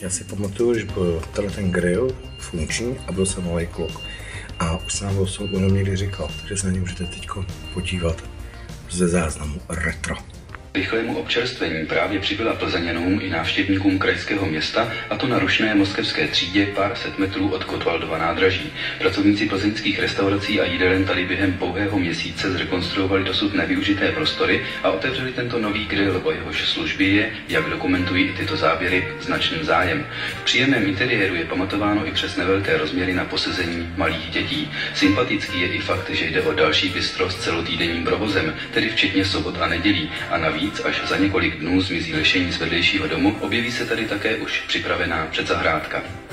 Já si pamatuju, že byl tenhle ten grill funkční a byl jsem malý kluk. A už jsem vám o někdy říkal, takže se na něj můžete teď podívat ze záznamu retro. Rychlému občerstvení právě přibyla plzeňanům i návštěvníkům krajského města, a to na rušné moskevské třídě pár set metrů od Kotwaldova nádraží. Pracovníci plzeňských restaurací a jídelen tady během pouhého měsíce zrekonstruovali dosud nevyužité prostory a otevřeli tento nový grill, o jehož službě je, jak dokumentují i tyto záběry, značným zájem. V příjemném interiéru je pamatováno i přes nevelké rozměry na posezení malých dětí. Sympatický je i fakt, že jde o další bistro s celotýdenním provozem, tedy včetně sobot a nedělí, a navíc Navíc až za několik dnů zmizí lešení z vedlejšího domu, objeví se tady také už připravená předzahrádka.